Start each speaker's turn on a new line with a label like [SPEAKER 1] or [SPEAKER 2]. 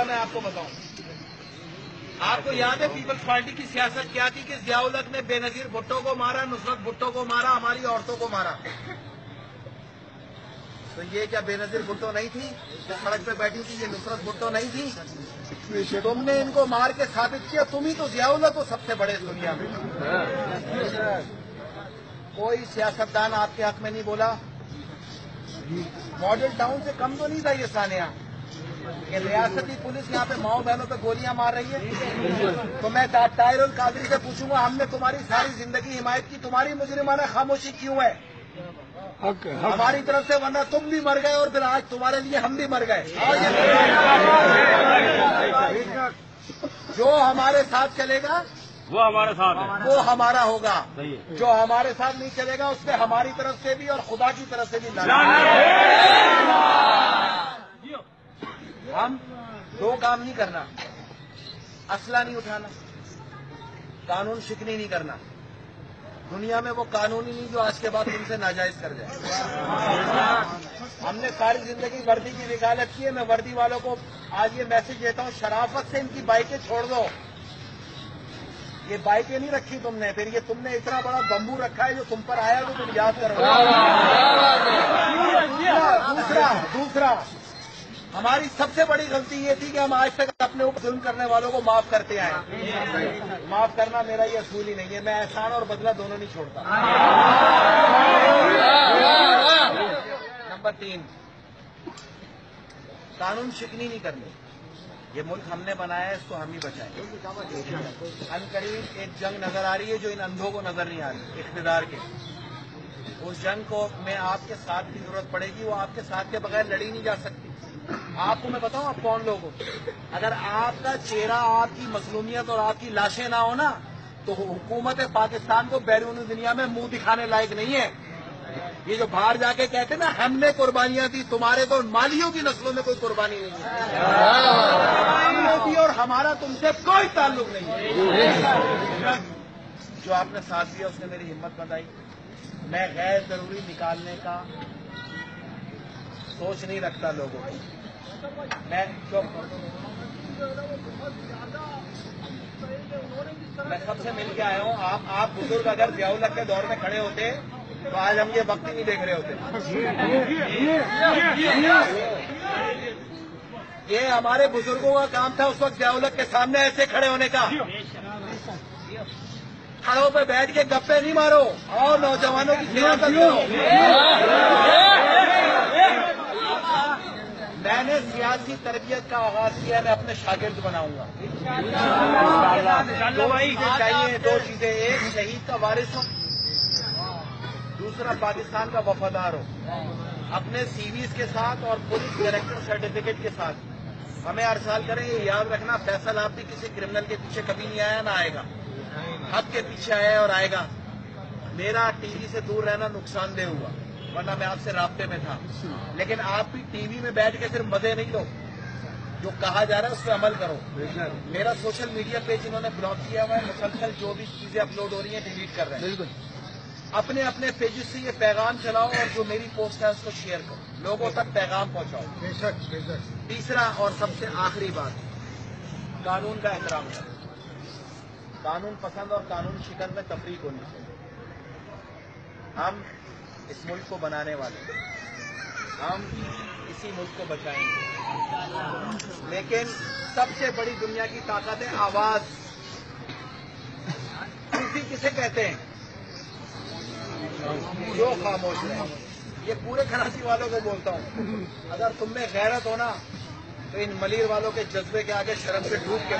[SPEAKER 1] ذرا میں آپ کو بتاؤں۔ آپ کو یاد ہے پیپلز پارٹی کی سیاست کیا تھی کہ ضیاء نے بے نظیر بھٹو کو مارا، نصرت بھٹو کو مارا، ہماری عورتوں کو مارا۔ تو یہ کیا بے نظیر بھٹو نہیں تھی؟ جو سڑک پہ بیٹھی تھی یہ نصرت بھٹو نہیں تھی؟ تم نے ان کو مار کے ثابت کیا، تم ہی تو ضیاء الق ہو سب سے بڑے دنیا میں۔ کوئی سیاستدان آپ کے حق میں نہیں بولا۔ ماڈل ٹاؤن سے کم تو نہیں تھا یہ سانیہ کہ ریاستی پولیس یہاں پہ ماؤں بہنوں پہ گولیاں مار رہی ہے۔ تو میں ٹائر القادری سے پوچھوں گا ہم نے تمہاری ساری زندگی حمایت کی تمہاری مجرمانہ خاموشی کیوں ہے؟ ہماری طرف سے ورنہ تم بھی مر گئے اور پھر آج تمہارے لیے ہم بھی مر گئے۔ جو ہمارے ساتھ چلے گا
[SPEAKER 2] وہ ہمارے ساتھ ہے۔
[SPEAKER 1] وہ ہمارا ہوگا۔ جو ہمارے ساتھ نہیں چلے گا اس پہ ہماری طرف سے بھی اور خدا کی طرف سے بھی ہم دو کام نہیں کرنا اسلحہ نہیں اٹھانا قانون شکنی نہیں کرنا۔ دنیا میں وہ قانونی نہیں جو آج کے بعد تم سے ناجائز کر جائے ہم نے ساری زندگی وردی کی وکالت کی ہے میں وردی والوں کو آج یہ میسج دیتا ہوں شرافت سے ان کی بائکیں چھوڑ دو۔ یہ بائکیں نہیں رکھی تم نے پھر یہ تم نے اتنا بڑا بمبو رکھا ہے جو تم پر آیا تو تم یاد کرو۔ دوسرا دوسرا۔ ہماری سب سے بڑی غلطی یہ تھی کہ ہم آج تک اپنے اوپر ظلم کرنے والوں کو معاف کرتے آئے معاف کرنا میرا یہ اصول ہی نہیں ہے۔ میں احسان اور بدلہ دونوں نہیں چھوڑتا۔ نمبر تین، قانون شکنی نہیں کرنی۔ یہ ملک ہم نے بنایا ہے، اس کو ہم ہی بچائیں۔ ان قریب ایک جنگ نظر آ رہی ہے جو ان اندھوں کو نظر نہیں آ رہی، اقتدار کے۔ اس جنگ کو میں آپ کے ساتھ کی ضرورت پڑے گی، وہ آپ کے ساتھ کے بغیر لڑی نہیں جا سکتی۔ آپ کو میں بتاؤں آپ کون لوگ ہو؟ اگر آپ کا چہرہ آپ کی مظلومیت اور آپ کی لاشیں نہ ہو نا، تو حکومت پاکستان کو بیرون دنیا میں منہ دکھانے لائق نہیں ہے۔ یہ جو باہر جا کے کہتے ہیں نا، ہم نے قربانیاں دی تمہارے تو مالیوں کی نسلوں میں کوئی قربانی نہیں ہے دی اور ہمارا تم سے کوئی تعلق نہیں ہے۔ جو آپ نے ساتھ دیا، اس نے میری ہمت بتائی۔ میں غیر ضروری نکالنے کا سوچ نہیں رکھتا لوگوں کو۔ میں میں سب سے مل کے آیا ہوں۔ آپ آپ بزرگ اگر ضیاء کے دور میں کھڑے ہوتے تو آج ہم یہ وقت ہی نہیں دیکھ رہے ہوتے۔ یہ ہمارے بزرگوں کا کام تھا اس وقت ضیاء کے سامنے ایسے کھڑے ہونے کا۔ کھڑوں پہ بیٹھ کے گپے نہیں مارو اور نوجوانوں کی سیاست کرو میں نے سیاسی تربیت کا آغاز کیا میں اپنے شاگرد بناؤں گا۔ دو چیزیں چاہیے دو چیزیں ایک شہید کا وارث ہو دوسرا پاکستان کا وفادار ہو اپنے سی ویز کے ساتھ اور پولیس ڈائریکٹر سرٹیفکیٹ کے ساتھ۔ ہمیں ہر سال کریں یہ یاد رکھنا فیصل آپ بھی کسی کرمنل کے پیچھے کبھی نہیں آیا نہ آئے گا۔ حق کے پیچھے آیا اور آئے گا۔ میرا ٹی وی سے دور رہنا نقصان دہ ہوا۔ ورنہ میں آپ سے رابطے میں تھا۔ لیکن آپ بھی ٹی وی میں بیٹھ کے صرف مزے نہیں لو۔ جو کہا جا رہا ہے اس پہ عمل کرو۔ میرا سوشل میڈیا پیج انہوں نے بلاک کیا ہوا ہے مسلسل جو بھی چیزیں اپلوڈ ہو رہی ہیں ڈیلیٹ کر رہے ہیں۔ اپنے اپنے پیجز سے یہ پیغام چلاؤ اور جو میری پوسٹ ہے اس کو شیئر کرو۔ لوگوں تک پیغام پہنچاؤ۔ تیسرا اور سب سے آخری بات قانون کا احترام کرو۔ قانون پسند اور قانون شکن میں تفریق ہونی چاہیے۔ ہم اس ملک کو بنانے والے۔ ہم اسی ملک کو بچائیں گے۔ لیکن سب سے بڑی دنیا کی طاقت ہے آواز۔ صوفی کسے کہتے ہیں؟ جو خاموش ہے یہ پورے کراچی والوں کو بولتا ہوں۔ اگر تم میں غیرت ہو نا، تو ان ملیر والوں کے جذبے کے آگے شرم سے ڈوب کے